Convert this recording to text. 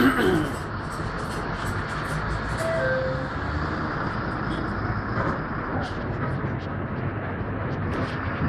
Mm-hmm.